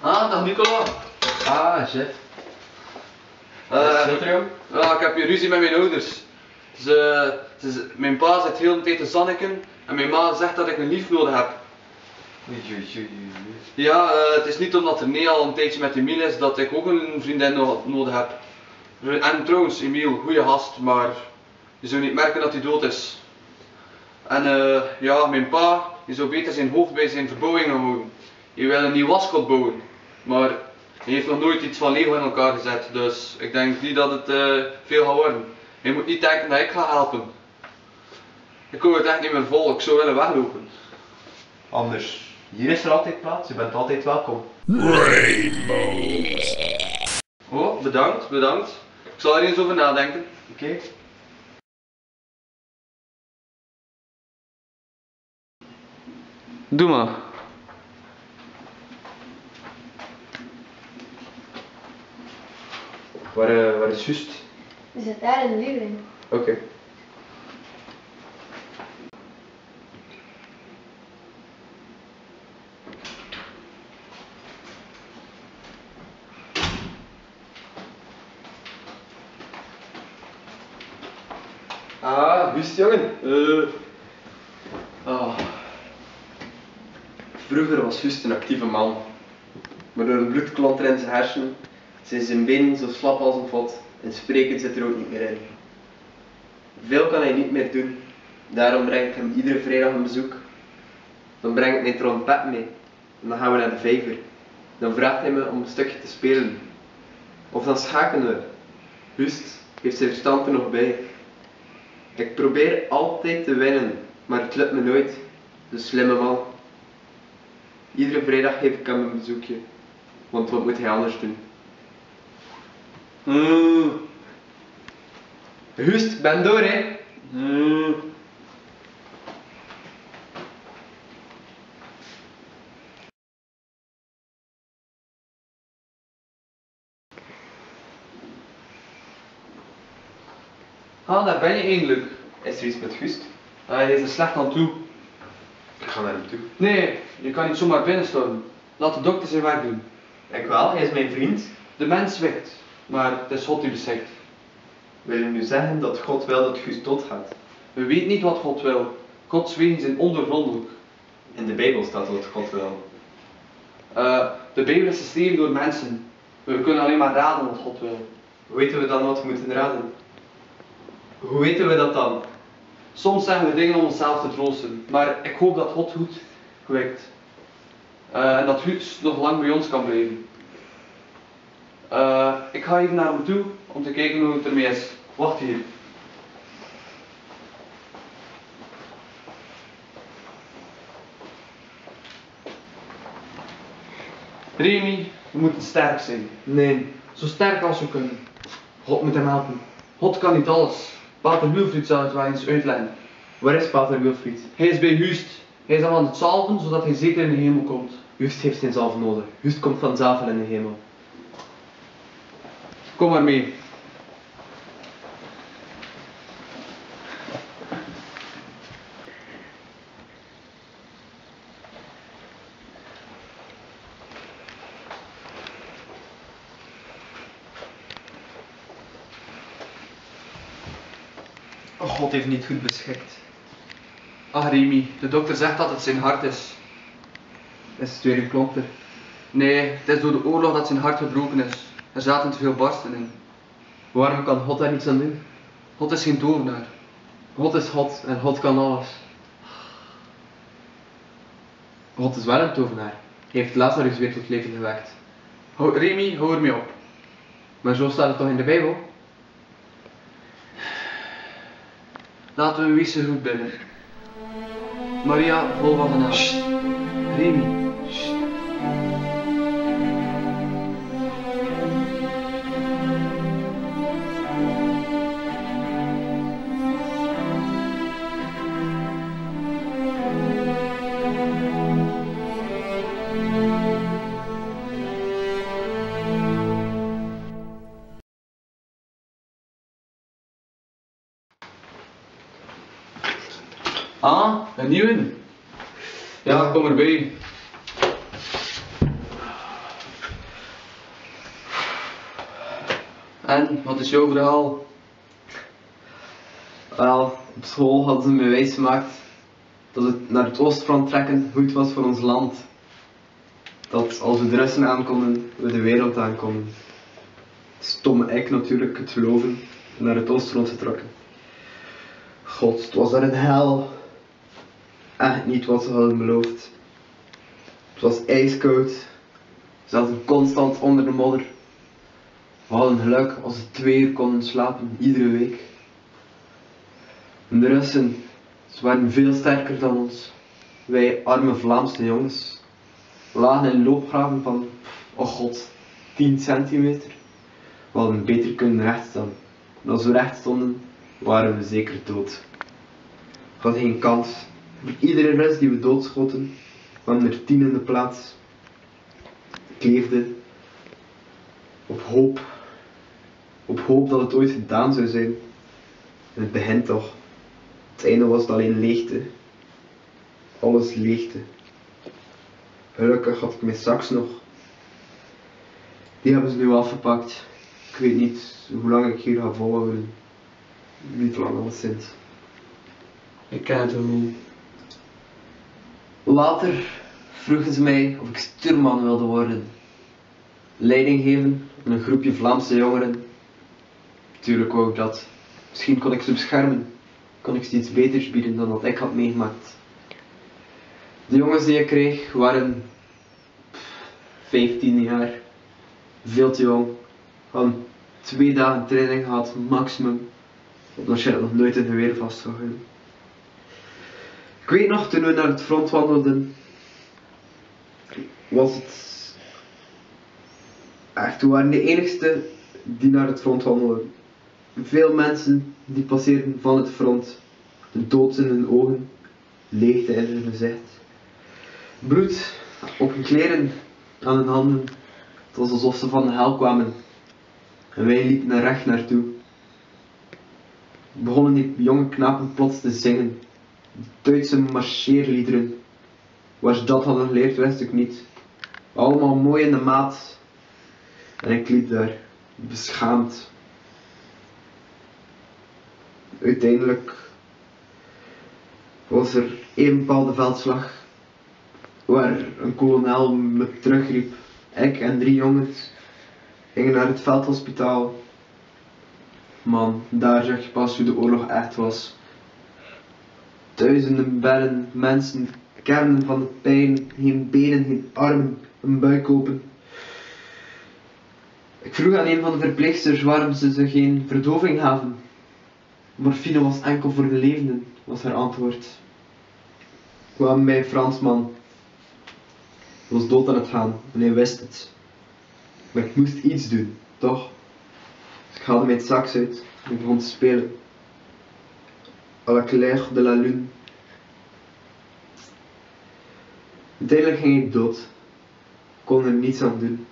Ah, dag Nicola. Ah. Eh, er, jong? ja, ik heb hier ruzie met mijn ouders. Ze, ze, mijn pa zit heel de tijd te zanneken en mijn ma zegt dat ik een lief nodig heb. Ja, eh, het is niet omdat René al een tijdje met Emiel is dat ik ook een vriendin no- nodig heb. En trouwens, Emiel, goede gast, maar je zou niet merken dat hij dood is. En eh, ja, mijn pa, die zou beter zijn hoofd bij zijn verbouwingen houden. Hij wil een nieuw waskot bouwen, maar hij heeft nog nooit iets van Lego in elkaar gezet, dus ik denk niet dat het eh, veel gaat worden. Hij moet niet denken dat ik ga helpen. Ik hou het echt niet meer vol, ik zou willen weglopen. Anders, hier is er altijd plaats, je bent altijd welkom. Oh, bedankt, bedankt. Ik zal er eens over nadenken. Oké? Doe maar. Waar, eh, waar is juist? Je zit daar in de living. Oké. Ah, Gust jongen. Eh. ah. Vroeger was Gust een actieve man. Maar door een bloedklonter in zijn hersenen zijn zijn benen zo slap als een vod en spreken zit er ook niet meer in. Veel kan hij niet meer doen, daarom breng ik hem iedere vrijdag een bezoek. Dan breng ik mijn trompet mee en dan gaan we naar de vijver. Dan vraagt hij me om een stukje te spelen. Of dan schakelen we. Gust heeft zijn verstand er nog bij. Ik probeer altijd te winnen, maar het lukt me nooit. De slimme man. Iedere vrijdag geef ik hem een bezoekje. Want wat moet hij anders doen? Mm. Gust, ik ben door hè. Mm. Ah, daar ben je eindelijk. Is er iets met Gust? Ah, hij is er slecht aan toe. Ik ga naar hem toe. Nee, je kan niet zomaar binnenstormen. Laat de dokter zijn werk doen. Ik wel, hij is mijn vriend. De mens zwicht, maar het is God die beschikt. Wil je nu zeggen dat God wil dat Gust doodgaat? We weten niet wat God wil. Gods wegen zijn ondoorgrondelijk. In de Bijbel staat dat God wil. Eh, de Bijbel is geschreven door mensen. We kunnen alleen maar raden wat God wil. Hoe weten we dan wat we moeten raden? Hoe weten we dat dan? Soms zeggen we dingen om onszelf te troosten, maar ik hoop dat God goed gewikt. Eh, en dat goed nog lang bij ons kan blijven. Eh, ik ga even naar hem toe om te kijken hoe het ermee is. Wacht hier. Remy, we moeten sterk zijn. Nee. Zo sterk als we kunnen. God moet hem helpen. God kan niet alles. Pater Wilfried zal het wel eens uitleggen. Waar is Pater Wilfried? Hij is bij Hust. Hij is hem aan het salven, zodat hij zeker in de hemel komt. Gust heeft zijn zalf nodig. Gust komt vanzelf in de hemel. Kom maar mee. God heeft niet goed beschikt. Ach Remy, de dokter zegt dat het zijn hart is. Is het weer een klonter? Nee, het is door de oorlog dat zijn hart gebroken is. Er zaten te veel barsten in. Waarom kan God daar niets aan doen? God is geen tovenaar. God is God en God kan alles. God is wel een tovenaar. Hij heeft Lazarus weer tot leven gewekt. Hou, Remy, hou ermee op. Maar zo staat het toch in de Bijbel? Laten we een wiese groet bidden. Maria, vol van genade. Remy. Ah, een nieuwe? Ja, kom erbij. En, wat is jouw verhaal? Wel, op school hadden ze me wijsgemaakt dat het naar het oostfront trekken goed was voor ons land. Dat als we de Russen aankomen, we de wereld aankomen. Stomme ik natuurlijk, het geloven, naar het oostfront getrokken. God, het was daar een hel. Echt niet wat ze hadden beloofd. Het was ijskoud. Ze zaten constant onder de modder. We hadden geluk als we twee uur konden slapen, iedere week. De Russen, ze waren veel sterker dan ons. Wij arme Vlaamse jongens lagen in loopgraven van, oh god, 10 centimeter. We hadden beter kunnen rechtstaan. En als we recht stonden, waren we zeker dood. We hadden geen kans. Voor iedere Rus die we doodschoten, kwam er tien in de plaats. Ik leefde op hoop. Op hoop dat het ooit gedaan zou zijn. En het begint toch. Het einde was het alleen leegte. Alles leegte. Gelukkig had ik mijn sax nog. Die hebben ze nu afgepakt. Ik weet niet hoe lang ik hier ga volhouden. Niet lang al sinds. Ik ken het wel. Later vroegen ze mij of ik stuurman wilde worden. Leiding geven aan een groepje Vlaamse jongeren. Tuurlijk wou ik dat. Misschien kon ik ze beschermen. Kon ik ze iets beters bieden dan wat ik had meegemaakt. De jongens die ik kreeg waren pff, 15 jaar. Veel te jong. Hadden twee dagen training gehad, maximum. Had waarschijnlijk nog nooit een geweer vastgehouden. Ik weet nog, toen we naar het front wandelden, was het echt, we waren de enigste die naar het front wandelden. Veel mensen die passeerden van het front, dood in hun ogen, leegte in hun gezicht. Bloed op hun kleren, aan hun handen. Het was alsof ze van de hel kwamen. En wij liepen er recht naartoe. Begonnen die jonge knapen plots te zingen. Duitse marcheerliederen. Waar ze dat hadden geleerd, wist ik niet. Allemaal mooi in de maat. En ik liep daar, beschaamd. Uiteindelijk was er één bepaalde veldslag waar een kolonel me terugriep. Ik en drie jongens gingen naar het veldhospitaal. Man, daar zag je pas hoe de oorlog echt was. Duizenden bedden, mensen, kernen van de pijn, geen benen, geen armen, een buik open. Ik vroeg aan een van de verpleegsters waarom ze ze geen verdoving gaven. Morfine was enkel voor de levenden, was haar antwoord. Ik kwam bij een Fransman. Hij was dood aan het gaan en hij wist het. Maar ik moest iets doen, toch? Dus ik haalde mijn sax uit en ik begon te spelen. À la claire de la lune. Uiteindelijk ging ik dood. Kon er niets aan doen.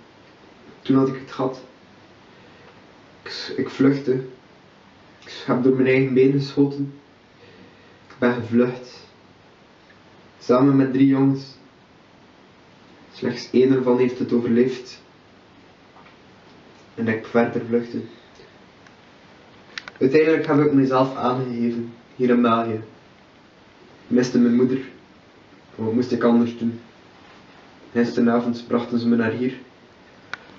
Toen had ik het gehad. Ik, ik vluchtte. Ik heb door mijn eigen been geschoten. Ik ben gevlucht. Samen met drie jongens. Slechts één ervan heeft het overleefd. En ik verder vluchtte. Uiteindelijk heb ik mezelf aangegeven, hier in België. Miste mijn moeder. Wat moest ik anders doen? Gisteravond brachten ze me naar hier.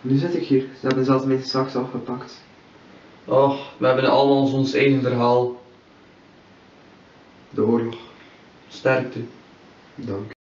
Nu zit ik hier. Ze hebben zelfs mijn sax afgepakt. Och, we hebben allemaal ons eigen verhaal. De oorlog. Sterkte. Dank.